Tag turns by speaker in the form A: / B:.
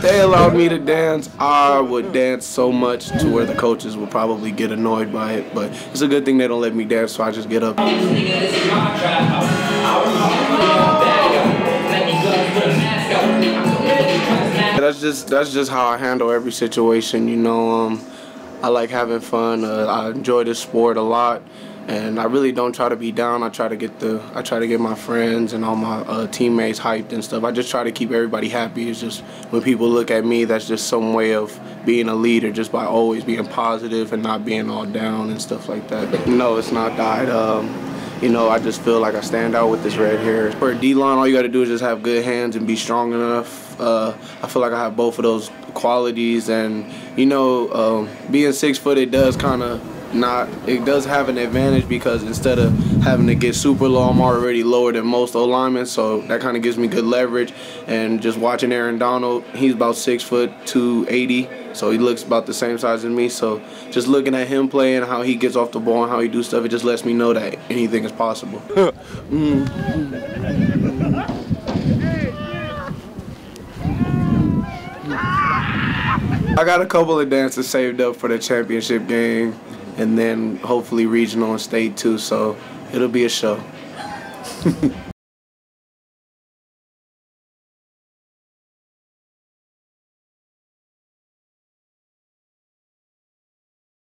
A: they allowed me to dance. I would dance so much to where the coaches would probably get annoyed by it. But it's a good thing they don't let me dance, so I just get up. That's just that's just how I handle every situation. You know, um, I like having fun. Uh, I enjoy this sport a lot and I really don't try to be down. I try to get the I try to get my friends and all my uh, teammates hyped and stuff. I just try to keep everybody happy. It's just when people look at me, that's just some way of being a leader, just by always being positive and not being all down and stuff like that. No, it's not dyed. Um, you know, I just feel like I stand out with this red hair. For D line, all you got to do is just have good hands and be strong enough. Uh, I feel like I have both of those qualities, and you know, um, being six foot, it does kind of not it does have an advantage because instead of having to get super low, I'm already lower than most O linemen, so that kind of gives me good leverage. And just watching Aaron Donald, he's about six foot two eighty, so he looks about the same size as me. So just looking at him playing, how he gets off the ball and how he do stuff, it just lets me know that anything is possible. mm. I got a couple of dances saved up for the championship game and then hopefully regional and state too. So it'll be a show.